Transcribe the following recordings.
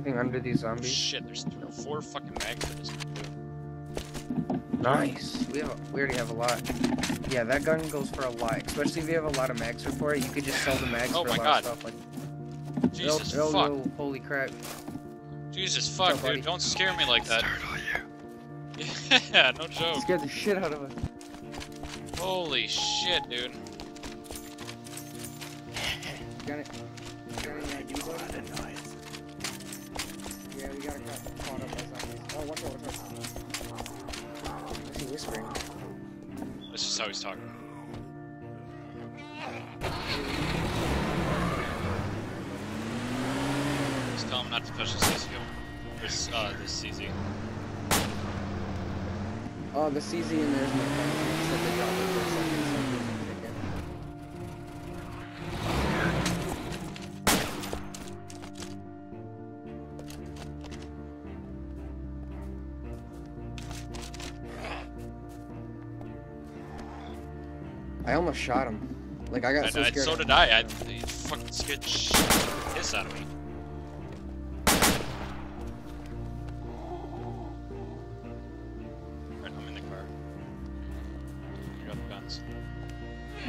anything under these zombies? Shit, there's th- four fucking mags for this. Nice. We have we already have a lot. Yeah, that gun goes for a lot. Especially if you have a lot of mags for it, you could just sell the mags Oh for my a lot God. of stuff. Like, Jesus oh, fuck. oh, holy crap! Jesus fuck, up, buddy? dude. Don't scare me like that. Startle you. Yeah, no joke. Scared the shit out of us. Holy shit, dude. Got it. Gotta caught up by zombies. Oh, watch out, watch out. What's he whispering? That's just how he's talking. Just tell him not to touch the CCO. This, uh, this CZ. Oh, the CZ in there's my friend. He said they it I almost shot him. Like I got And, so scared. so did I. I he fucking scared the piss out of me. Alright, I'm in the car. I got the guns.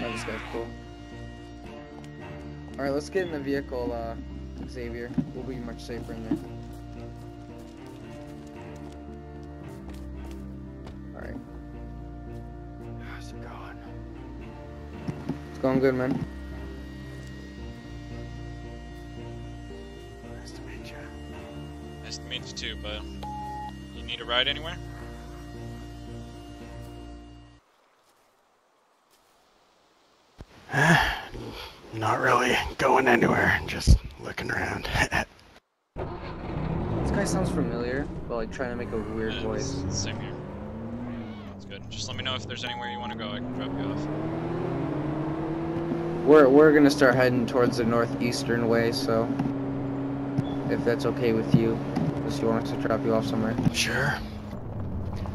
Oh, this guy's cool. Alright, let's get in the vehicle, uh, Xavier. We'll be much safer in there. It's going good, man. Nice to meet you. Nice to meet you too, but you need a ride anywhere? Eh, not really going anywhere, just looking around. This guy sounds familiar, but like trying to make a weird Yeah, voice. Same here. That's good. Just let me know if there's anywhere you want to go. I can drop you off. We're we're gonna start heading towards the northeastern way, so if that's okay with you, unless you want us to drop you off somewhere. sure.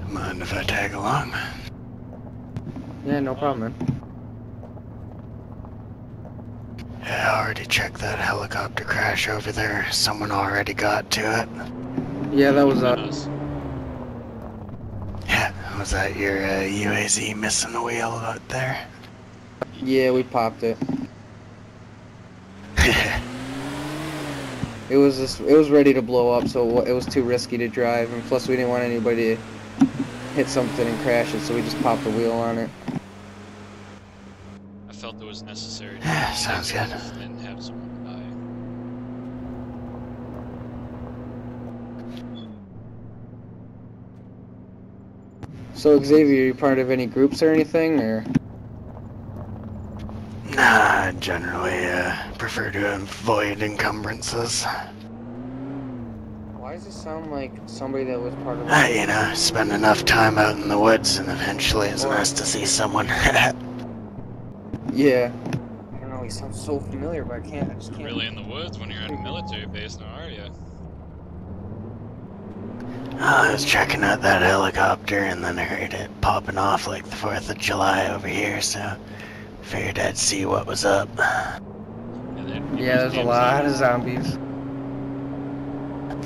Mind if I tag along? Yeah, no problem, man. Yeah, I already checked that helicopter crash over there. Someone already got to it. Yeah, that was uh, Us. Yeah, was that your uh, UAZ missing the wheel out there? Yeah, we popped it. It was just, it was ready to blow up, so it was too risky to drive, and plus we didn't want anybody to hit something and crash it, so we just popped the wheel on it. I felt it was necessary to Yeah, sounds good. and have someone die. So Xavier, are you part of any groups or anything, or? Nah, I generally uh, prefer to avoid encumbrances. Why does it sound like somebody that was part of? Uh, you know, spend enough time out in the woods and eventually it's nice to see someone. Yeah. I don't know. He sounds so familiar, but I can't. I just can't. Really in the woods when you're at a military base now, are you? I was checking out that helicopter and then I heard it popping off like the 4th of July over here, so figured I'd see what was up. Yeah, there's a lot of zombies.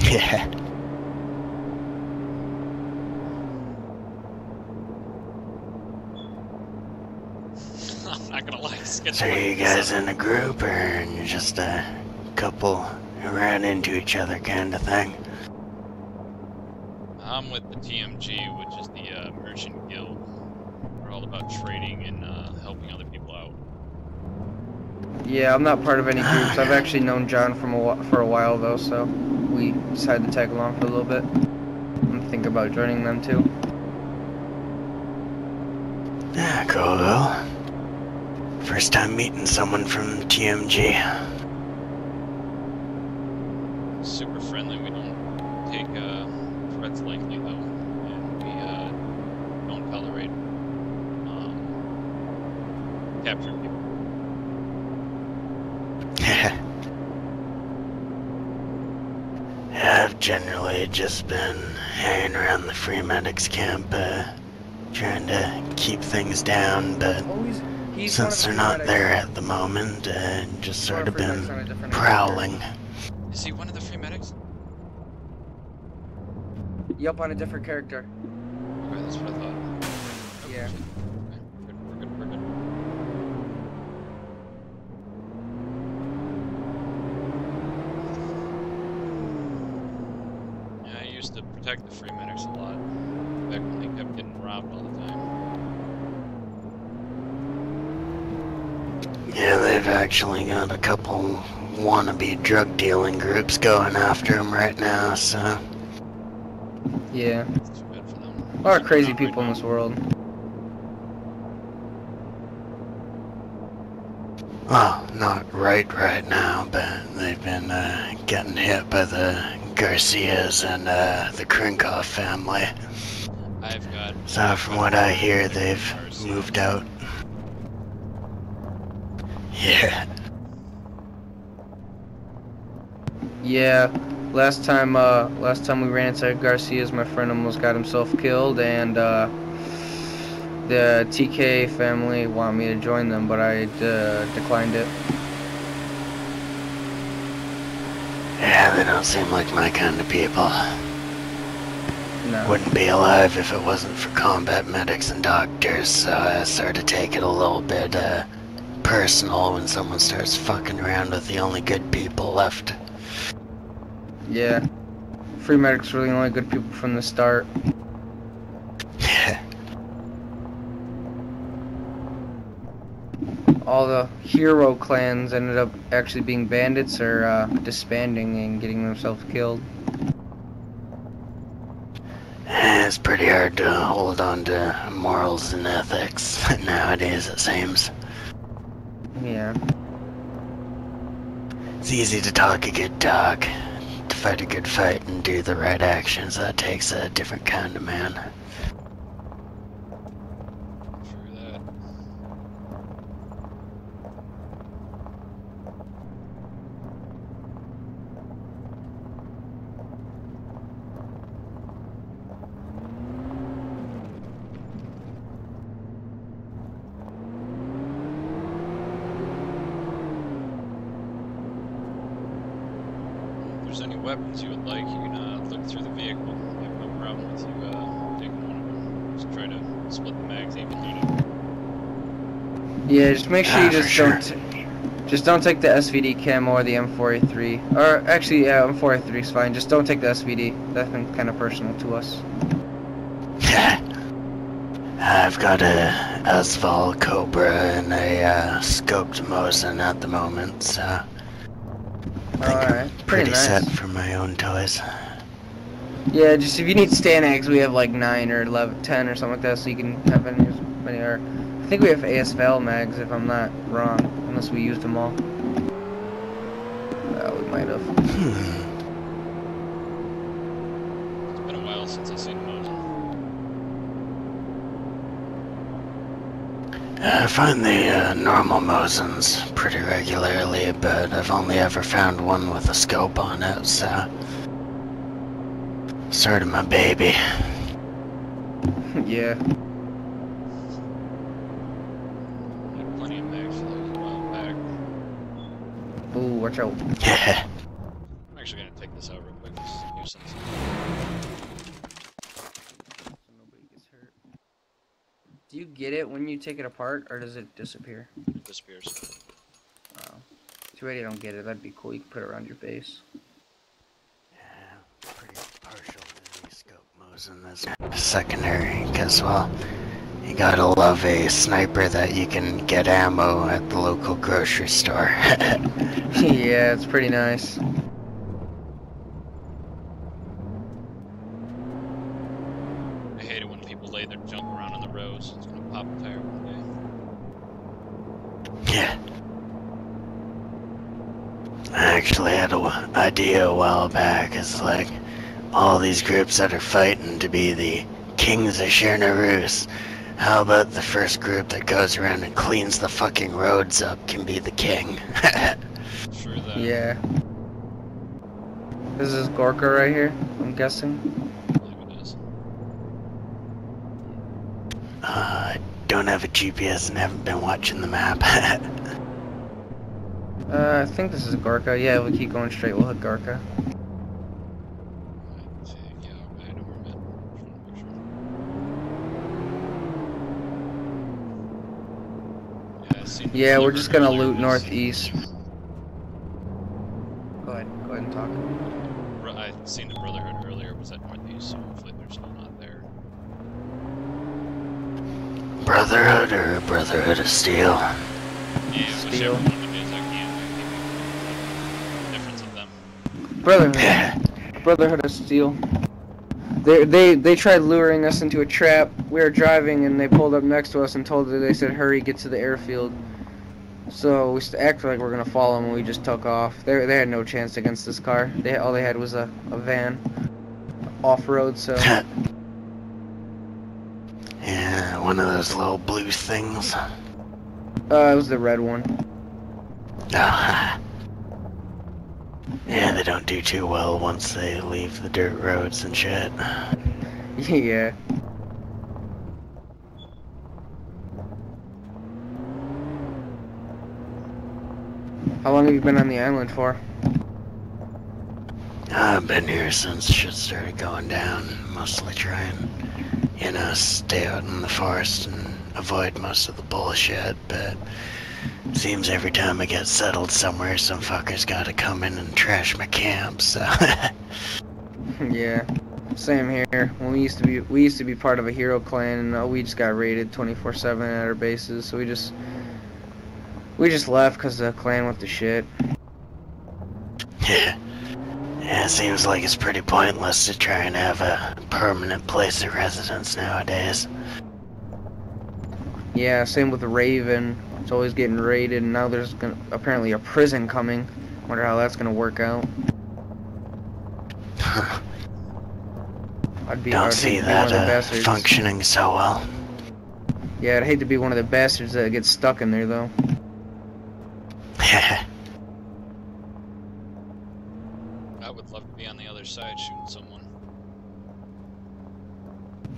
Yeah. I'm not gonna lie. it's getting So are you guys in a group or just a couple who ran into each other kind of thing? I'm with the TMG, which is the uh, Merchant Guild. We're all about trading and uh, helping other people out. Yeah, I'm not part of any groups. I've actually known John from a wh- for a while though, so we decided to tag along for a little bit. I'm thinking about joining them too. Yeah, cool though. First time meeting someone from TMG. Super friendly. We don't take uh, threats lightly, though, and we uh, don't tolerate um, capturing people. Yeah, I've generally just been hanging around the Free Medics camp, uh, trying to keep things down, but Oh, he's, he's since they're not there at the moment, uh, just sort of been prowling. Is he one of the free medics? Yup, on a different character. Okay, that's what I thought. Yeah. Okay, we're good, we're good, we're good. Yeah, I used to protect the free medics a lot. Back when they kept getting robbed all the time. Yeah, they've actually got a couple wannabe drug dealing groups going after him right now, so. Yeah. It's too bad for them. A lot of crazy people in this world. Well, not right right now, but they've been uh, getting hit by the Garcias and uh, the Krinkov family. I've got. So from what I hear, they've moved out. Yeah. Yeah. Last time, uh, last time we ran into Garcia's, my friend almost got himself killed, and uh, the TK family want me to join them, but I uh, declined it. Yeah, they don't seem like my kind of people. No. Wouldn't be alive if it wasn't for combat medics and doctors, so I start to take it a little bit uh, personal when someone starts fucking around with the only good people left. Yeah. Free medics were the only good people from the start. All the hero clans ended up actually being bandits or uh, disbanding and getting themselves killed. it's pretty hard to hold on to morals and ethics nowadays, it seems. Yeah. It's easy to talk a good talk, to fight a good fight and do the right actions. That takes a different kind of man. True that. If there's any weapons you would like, you can uh, look through the vehicle. I have no problem with you uh, taking one of them. Just try to split the mags evenly. Yeah, just make sure Ah, you just sure. don't. just don't take the SVD cam or the M4A3. Or actually, yeah, M4A3 is fine. Just don't take the SVD. That's been kind of personal to us. I've got a Asphalt Cobra and a uh, scoped Mosin at the moment, so I think I'm Alright, pretty pretty nice. set for my own toys. Yeah, just if you need STANAGs, we have like 9 or 11, 10 or something like that, so you can have any, as many. Or I think we have ASVAL mags, if I'm not wrong, unless we used them all. Uh, we might have. Hmm. It's been a while since I've seen Mosin. I find the uh, normal Mosins pretty regularly, but I've only ever found one with a scope on it, so. Sort of my baby. yeah. Had plenty of mags for those a while back. Ooh, watch out. I'm actually gonna take this out real quick. This is a nuisance. So nobody gets hurt. Do you get it when you take it apart, or does it disappear? It disappears. Oh. Too bad you don't get it. That'd be cool. You can put it around your face. Yeah, pretty partial to the scope Mosin as secondary, because, well, you gotta love a sniper that you can get ammo at the local grocery store. yeah, it's pretty nice. I hate it when people lay their junk around on the roads. It's gonna pop a tire one day. yeah. I actually had an idea a while back. It's like all these groups that are fighting to be the kings of Chernarus. How about the first group that goes around and cleans the fucking roads up can be the king? Sure that. Yeah. This is Gorka right here, I'm guessing. I believe it is. Uh, I don't have a GPS and haven't been watching the map. Uh, I think this is Gorka. Yeah, we keep going straight, we'll hit Gorka. Yeah, we're just gonna loot northeast. Go ahead, go ahead and talk. I seen the Brotherhood earlier was at northeast, so hopefully they're still not there. Brotherhood or Brotherhood of Steel? Yeah, steel. Brotherhood. Brotherhood of Steel. They they they tried luring us into a trap. We were driving and they pulled up next to us and told us they said hurry get to the airfield. So we acted like we are gonna follow them and we just took off. They they had no chance against this car. They all they had was a, a van, off road. So yeah, one of those little blue things. uh, it was the red one. Ah. yeah, they don't do too well once they leave the dirt roads and shit. yeah. How long have you been on the island for? I've been here since shit started going down. Mostly trying, you know, stay out in the forest and avoid most of the bullshit, but seems every time I get settled somewhere, some fucker's gotta come in and trash my camp, so. yeah, same here. When we used to be, we used to be part of a hero clan, and uh, we just got raided 24/7 at our bases. So we just, we just left because the clan went to shit. yeah. Yeah, it seems like it's pretty pointless to try and have a permanent place of residence nowadays. Yeah, same with the Raven. It's always getting raided, and now there's gonna, apparently a prison coming. Wonder how that's gonna work out. I'd be, Don't I'd see to be one that of the uh, functioning so well. Yeah, I'd hate to be one of the bastards that gets stuck in there though. I would love to be on the other side shooting someone.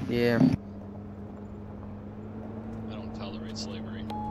Yeah. Slavery.